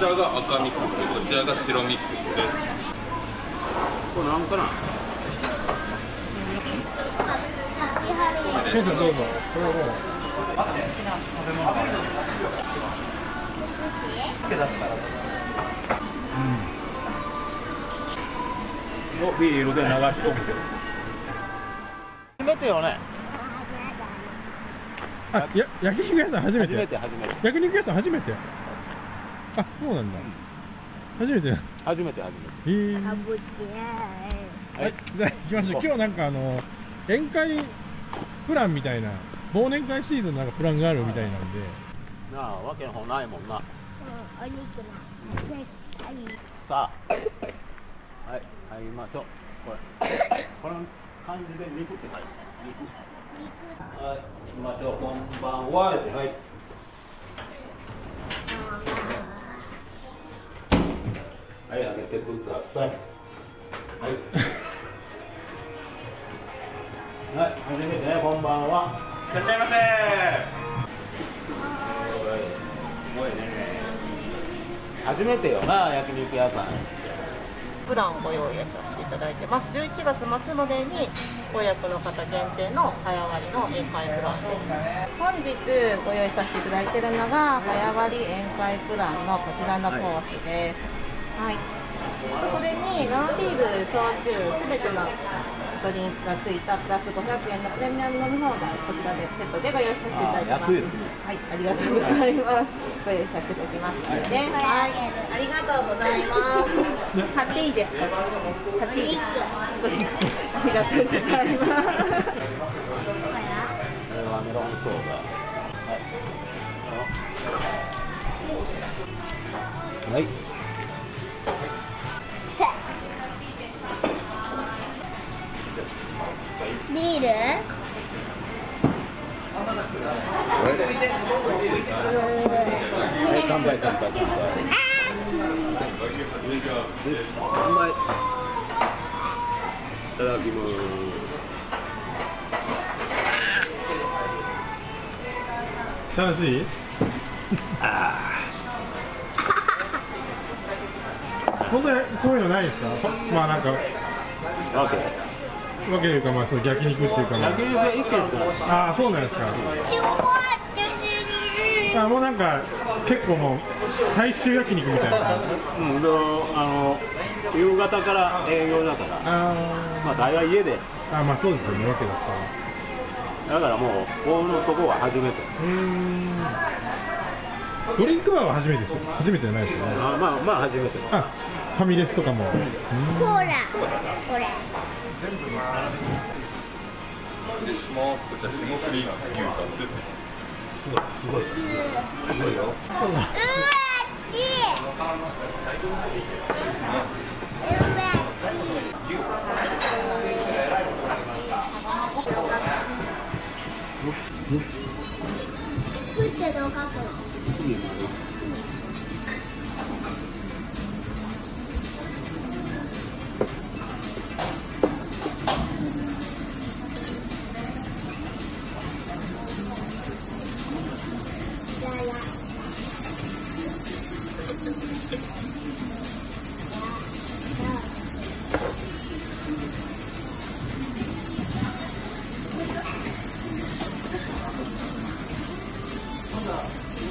ちらが赤ミックスこちらが白ミックスです。これなんかな？ケンさんどうぞ。これをのビールで流し込む初めてよねあや焼肉屋さん初め初めてて初めて。焼肉屋さん初めてあそうなんだ。初めて。初めて初めて。えー。かぶちはい、じゃあ行きましょう。今日なんかあの宴会プランみたいな忘年会シーズンなんかプランがあるみたいなんで。なあわけの方ないもんな。お肉な絶対。さあ。はい。入りましょう。これ。この感じで肉って入る。肉。はい。行きましょう。こんばんは。はいはい開けてください。はい。はい初めてねこんばんは。いらっしゃいませ。すごいね。初めてよ。な焼肉屋さん。プランをご用意させていただいてます。11月末までにご予約の方限定の早割りの宴会プランです。本日ご用意させていただいているのが早割り宴会プランのこちらのコースです。はい、これに生ビール、焼酎、すべてのドリンクがついたプラス500円のプレミアム飲み放題こちらでセットでご用意させていただいてます。あ安いですね。はい、ありがとうございます。ご用意させていただきます。ので、はい、ありがとうござい。ます買ってい。い。ですか買ってい。い。ですかありがとうござい。ますこれはメロンソーダはい。はいビール？はい。乾杯乾杯乾杯乾杯い。ただきます楽しい本当にこういうのないですか？まあなんかわオッケーけいうかまあそう焼肉っていうか、ま焼肉屋一軒しかあそうなんですか。あもうなんか結構もう大衆焼肉みたいな。うん、であの夕方から営業だから。あまあ大概家で。ーあまあそうですよねわけだったら。だからもうこのとこは初めて。うーん。ドリンクバーは初めてですよ。初めてじゃないですよね。あまあまあ初めて。あファミレスとかも。コーラ。これ失礼しますこちら霜降り牛タンですすごいすごいすごいようわちうわっち食ってどうかこ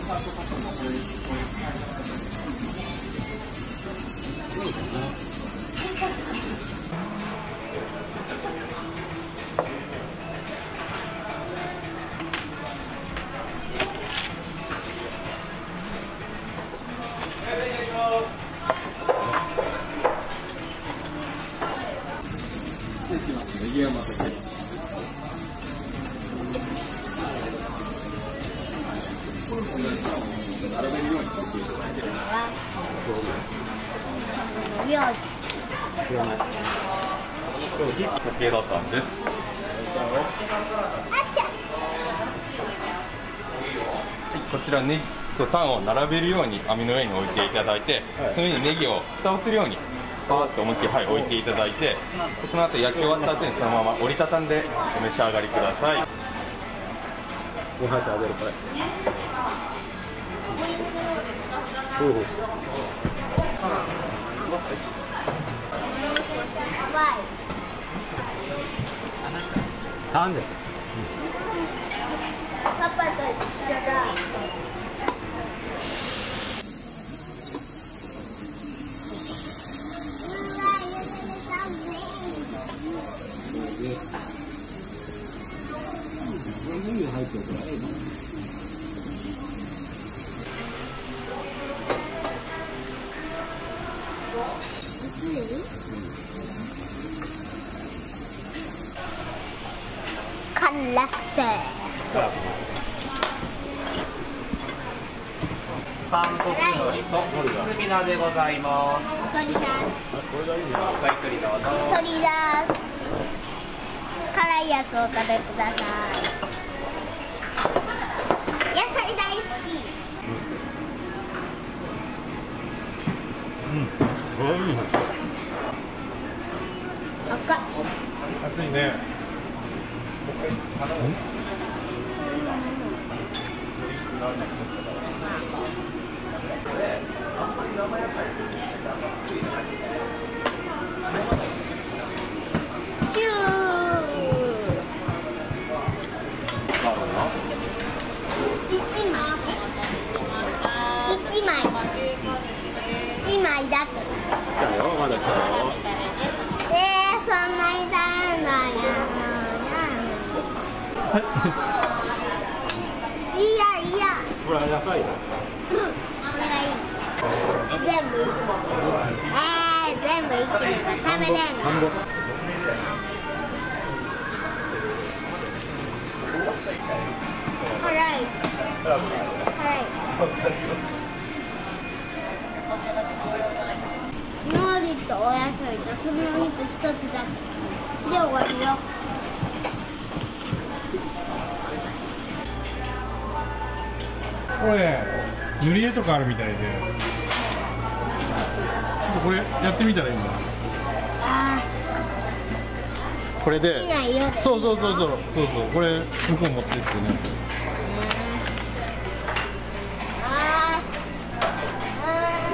の料理知らない今日時計だったんですあっちゃこちらネギとタンを並べるように網の上に置いていただいて、その上にネギを蓋をするようにパーッと思いっきり、はい、置いていただいてでその後焼き終わった後にそのまま折りたたんでお召し上がりください。お箸あげるこれそうですかやばいなんで？パパと一緒だ。入ってるかカラス韓国海苔と包み鍋ございます。鳥だごゆっくりどうぞ。鳥だ辛いやつをお食べください一枚だけ来たよまだ来たよえー、そんなに大変だよいやいやほら野菜だうんこれがいい全部えー、全部一気に食べれんの。辛い辛いそのお肉一つだけで終わるよ。これね塗り絵とかあるみたいで。ちょっとこれやってみたらいいんだ。あこれで。そうそうそうそう。そうそう。これ向こう持ってってね。あ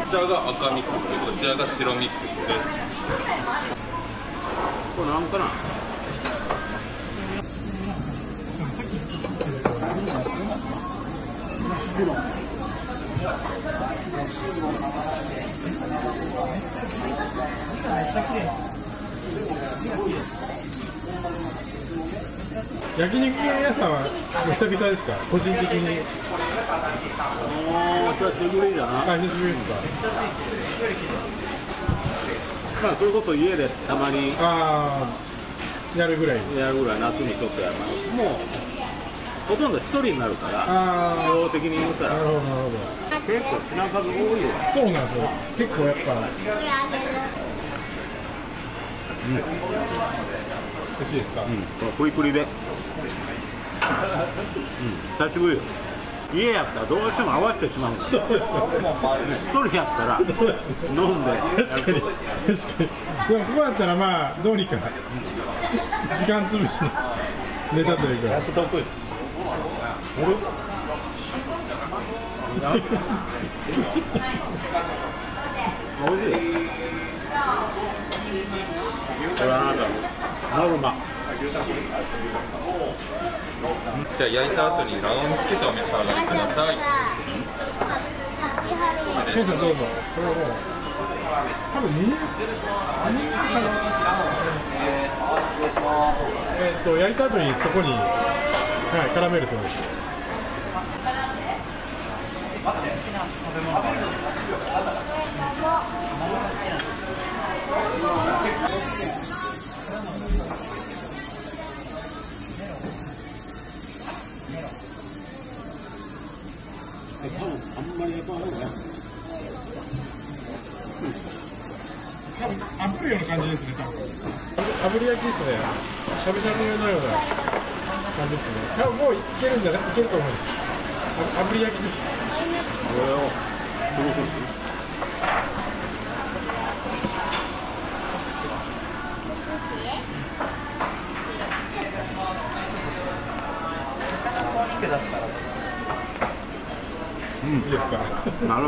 こちらが赤ミックスこちらが白ミックスで。すこれなんかな?焼肉屋さんは久々ですか?個人的に。もう久しぶりだな。あ久しぶりですか?まあそれこそ家でたまにああやるぐらい。やるぐらい夏にちょっとやる。もうほとんど一人になるからあ量的に言ったら。あなるほどなるほど。結構品数多いよ。そうなんですよ。結構やっぱ。ーこれあげる美味しいですか、うん、この食いくりで、うん、久しぶりよ家やったらどうしても合わせてしまうんですよ一人やったら飲んで確かに確かに。でもここだったらまあどうにか時間潰しのネタというか。得意。おいしい。これあなたノルマじゃあ焼いた後に卵黄つけてお召し上がりください。ケンさんどうぞこれはもう多分2人2人かなえっと焼い。た後にそこにはい。絡めるそうです多分あんまり焼かない方が多分炙るような感じですね多分炙り焼きですねしゃぶしゃぶのような感じですね多分もういけるんじゃないいけると。思います炙り焼きですこれをどうするだったらいいですか？なる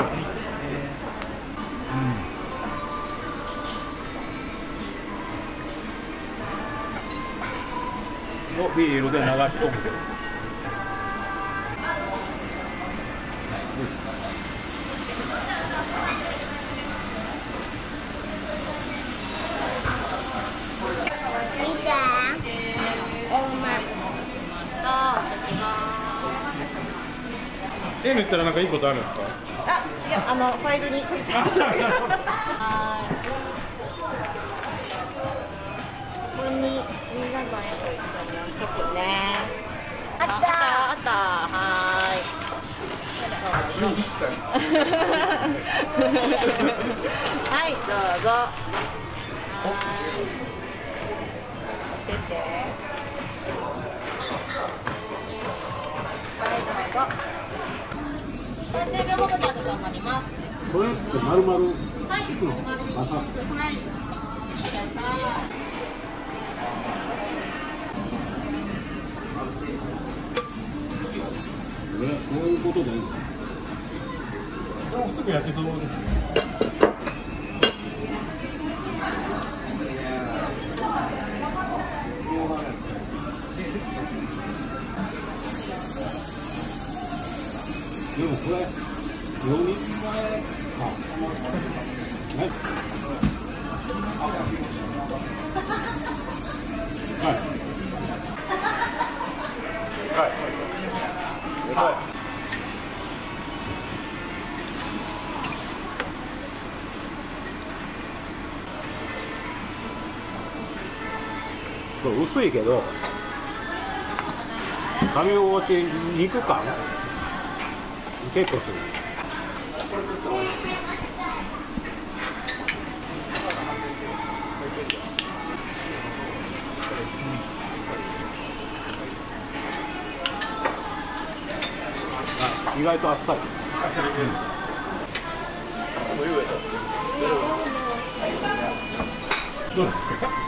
おビールで流し込む絵塗ったらなんかいいことあるんですか？あ、いや、あの、ファイルに。はーい。これに、みんなの絵と一緒に置いとくね。あったあった、はーい。はい、どうぞ。はーい。出て。はい、どうぞ。まります。これって丸々、つくのはい。これこういうことでいいのでもすぐ焼けそうですでもこれ薄い。けど噛み心地肉感結構する意外とあっさり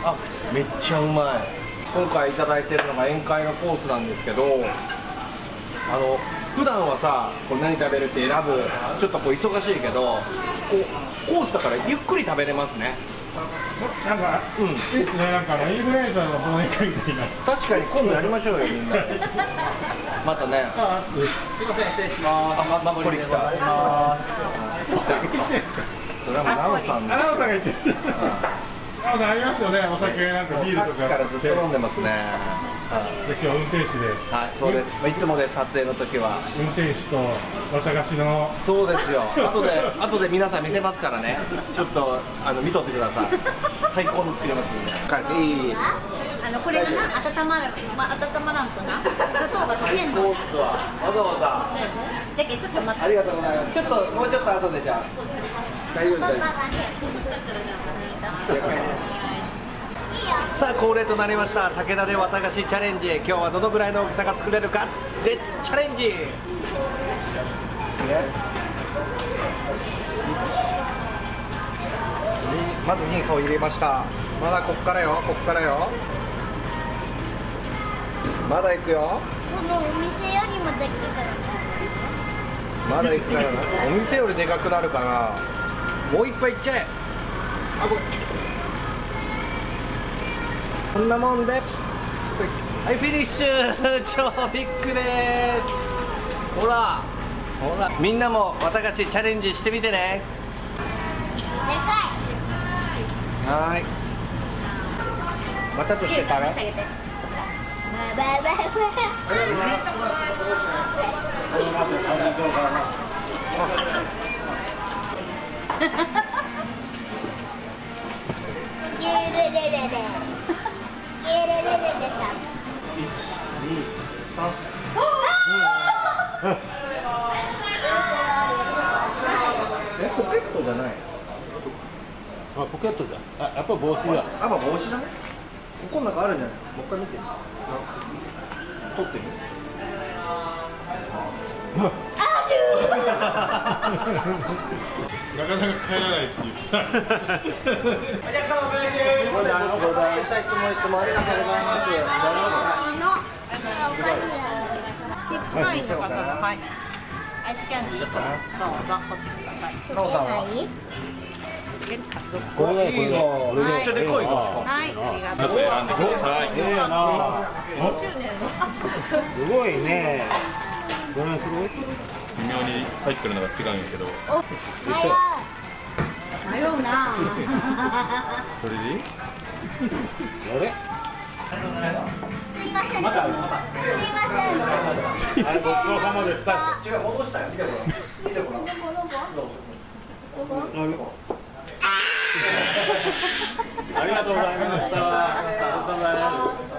あめっちゃうまい。今回いただいてるのが宴会のコースなんですけどあの普段はさこう何食べるって選ぶちょっとこう忙しいけどこうコースだからゆっくり食べれますね。なんか、うん。いいですね。なんかインフルエンサーの忘年会みたいな確かに今度やりましょうよみんな。またね。あすいません失礼します。あまこれ来た。それはもうナオさんのアナウンサーが言っありますよねお酒なんかビールとか。からずっと飲んでますね。で今日運転手で。はいそうです。まあいつもです撮影の時は。運転手とお茶菓子の。そうですよ。後で後で皆さん見せますからね。ちょっとあの見とってください。最高の作りますんでいい？あのこれがな温まる、まあ、温まらんとな。砂糖が溶けんの。コースはわ。ざわざ。じゃけちょっと待って。ありがとうございます。ちょっともうちょっと後でじゃあ。大丈夫ですさあ恒例となりました武田で綿菓子チャレンジ今日はどのぐらいの大きさが作れるか。レッツチャレンジ、まず2個入れました。まだこっからよこっからよ。まだ行くよ。このお店よりもでっかくなまだ行くからな。お店よりでかくなるかな。もう一杯いっちゃえ。あごめんこんなもんで。ちょっとはいフィニッシュ。超ビッグです。ほら。ほら。みんなも綿菓子チャレンジしてみてね。でかはーい。またとして食べ。いバイバイバイバイゲレえポケットじゃない。あポケットじゃ。あやっぱ帽子だ。あまあ帽子だね。ここの中あるんじゃない？もう一回見て。取ってみ。なかなか帰らないっていうお客様お帰りですございましたいつもいつもありがとうございますのおかしいやはい、よかったはい。アイスキャンディー1個どうぞ取ってくださいなおさんはこれねこれねはいちょっとでかいのしかはいありがとうと選んでくださいええなすごいねこれすごい微妙に入ってくるのが違うんやけど。迷うな。それでいい？あれ？すいません。すいません。はいごちそうさまでした違う戻したよ見てごらん見てごらんどこどこどこありがとうございました。お疲れ様です